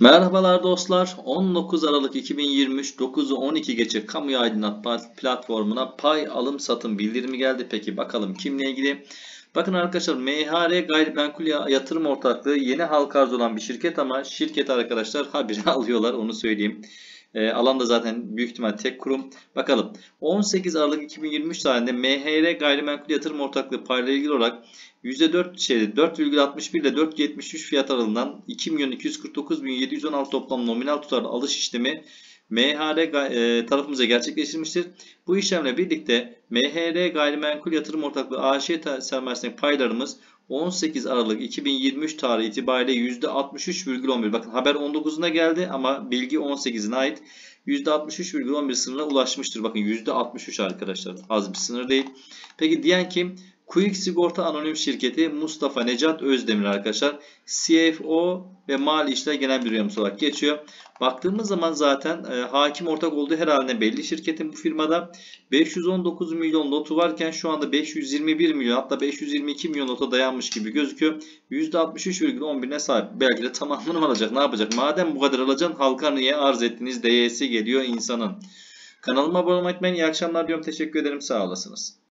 Merhabalar dostlar. 19 Aralık 2023 9'u 12 geçe kamuya aydınlatma platformuna pay alım satım bildirimi geldi. Peki bakalım kimle ilgili? Bakın arkadaşlar MHR Gayrimenkul Yatırım Ortaklığı yeni halka arz olan bir şirket ama şirket arkadaşlar haberi alıyorlar onu söyleyeyim. E, alan da zaten büyük ihtimal tek kurum. Bakalım 18 Aralık 2023 tarihinde MHR Gayrimenkul Yatırım Ortaklığı payla ilgili olarak %4 şeyde 4,61 ile 4,73 fiyat aralığından 2 milyon 249 bin 716 toplam nominal tutarlı alış işlemi MHR e, tarafımıza gerçekleştirilmiştir. Bu işlemle birlikte MHR Gayrimenkul Yatırım Ortaklığı AŞ sermayesindeki paylarımız 18 Aralık 2023 tarihi itibariyle %63,11. Bakın haber 19'una geldi ama bilgi 18'ine ait. %63,11 sınırına ulaşmıştır. Bakın %63 arkadaşlar. Az bir sınır değil. Peki diyen kim? Quick Sigorta Anonim Şirketi Mustafa Necat Özdemir arkadaşlar. CFO ve Mali İşler Genel Müdür Yardımcısı olarak geçiyor. Baktığımız zaman zaten e, hakim ortak olduğu herhalde belli şirketin bu firmada 519 milyon notu varken şu anda 521 milyon hatta 522 milyon nota dayanmış gibi gözüküyor. %63,11'ine sahip. Belki de tamamını alacak. Ne yapacak? Madem bu kadar alacaksın halka niye arz ettiğiniz DY'si geliyor insanın. Kanalıma abone olmayı unutmayın. İyi akşamlar diyorum. Teşekkür ederim. Sağ olasınız.